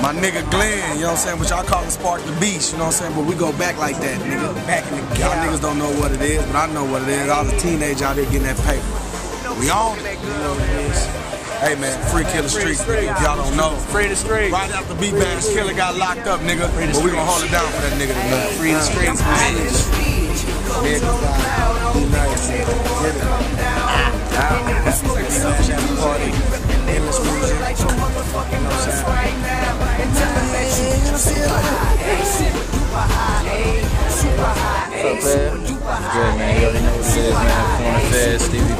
My nigga Glenn, you know what I'm saying? Which y'all call him Spark da Beast, you know what I'm saying? But we go back like that, nigga. Back in the Y'all niggas don't know what it is, but I know what it is. All the teenagers out there getting that paper. We on it. You know what it is. Hey man, free Killa Street. Y'all don't know. Free the street. Right after Beat Bash, Killa got locked up, nigga. But we gonna hold it down for that nigga tonight. Free the streets, man. Nigga, be nice. Get it.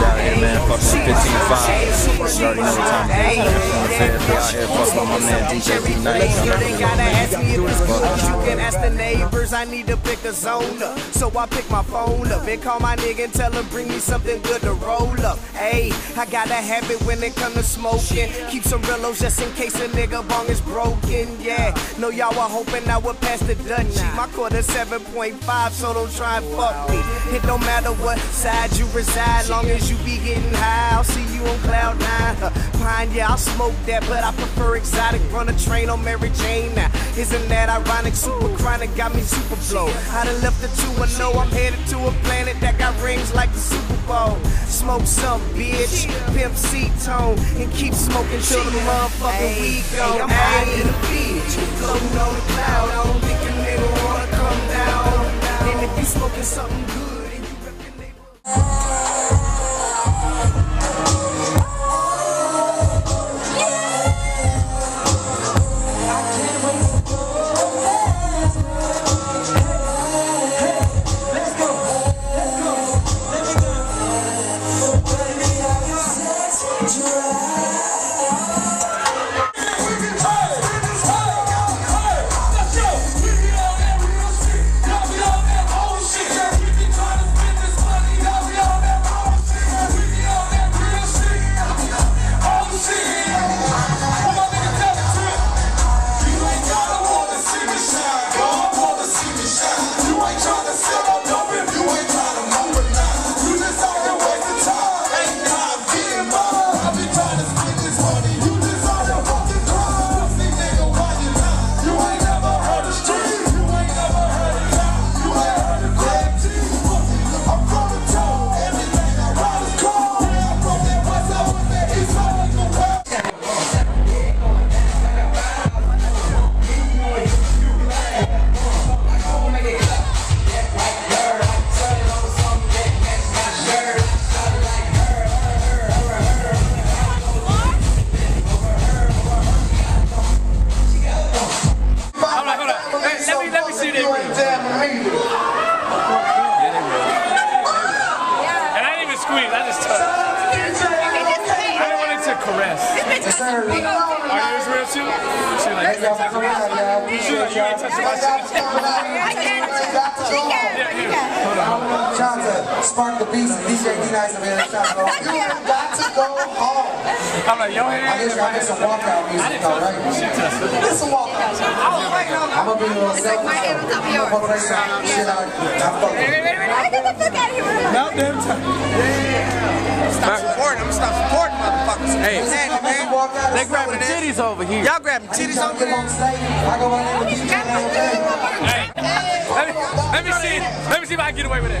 B, here, man. Fucking 15-5. You already know time it we out here with my man DJ B Night. You it can ask the neighbors, I need to pick a zone up. So I pick my phone up and call my nigga and tell him bring me something good to roll up. Hey, I got a habit when it come to smoking. Keep some relos just in case a nigga bong is broken. Yeah, know y'all were hoping I would pass the Dutchie. My quarter 7.5, so don't try and fuck me. It don't matter what side you reside, long as you be getting high. I'll see you on cloud nine. Uh, Pine, yeah, I'll smoke that, but I prefer exotic. Run a train on Mary Jane now. Isn't that ironic? Super chronic got me super blow. I done left the 2 and know I'm headed to a planet that got rings like the Super Bowl. Smoke some bitch, pimp C tone, and keep smoking till the motherfucking weed go. I'm high in the beach, floating on the cloud. I don't think a nigga wanna come down. And if you smoking something me, let me see that. And I didn't even squeeze, I just touched. I didn't want it to caress. Are yours real too? She like, you ain't touching my shit. She like, you ain't touching my shit. Shout out to Spark da Beast and DJ Dnyce over here. Shout out to You got to go home. I'm like, yo, I hand. guess y'all get some walkout I music, didn't all touch it. She right? touched it. Get some walkout. I'm gonna be a little safe. my hand on top of yours. Fuck right now. Shit out. I fuck with you. I get the fuck out of here. Not damn time. Stop supporting, I'm gonna stop supporting motherfuckers. Hey. Hey, man. Walk out They and grabbing stuff. titties over here. Y'all grabbing titties Trying over to get there? on stage. I go right there with DJ all day. Hey, let me, let me see. Let me see if I can get away with it.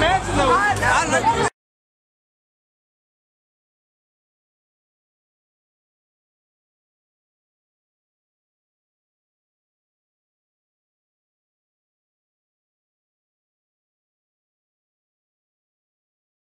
those. I look good.